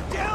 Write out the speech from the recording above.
God damn